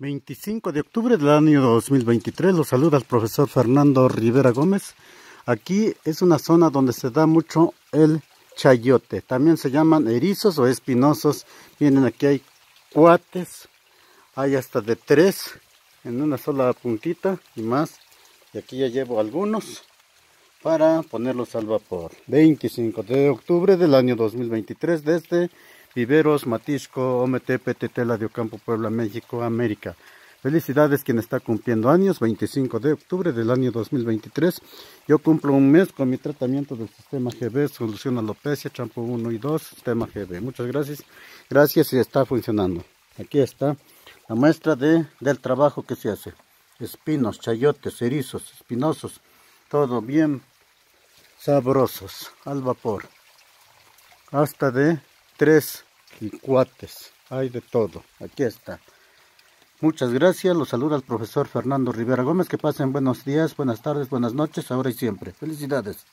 25 de octubre del año 2023, los saluda el profesor Fernando Rivera Gómez. Aquí es una zona donde se da mucho el chayote. También se llaman erizos o espinosos. Miren, aquí hay cuates. Hay hasta de tres en una sola puntita y más. Y aquí ya llevo algunos para ponerlos al vapor. 25 de octubre del año 2023 desde Viveros, Matisco, Ometepe, Tetela de Ocampo, Puebla, México, América. Felicidades quien está cumpliendo años, 25 de octubre del año 2023. Yo cumplo un mes con mi tratamiento del sistema GB, solución alopecia, champú 1 y 2, sistema GB. Muchas gracias. Gracias y está funcionando. Aquí está la muestra de, del trabajo que se hace. Espinos, chayotes, erizos, espinosos, todo bien sabrosos, al vapor. Hasta de tres y cuates. Hay de todo. Aquí está. Muchas gracias. Los saluda el profesor Fernando Rivera Gómez. Que pasen buenos días, buenas tardes, buenas noches, ahora y siempre. Felicidades.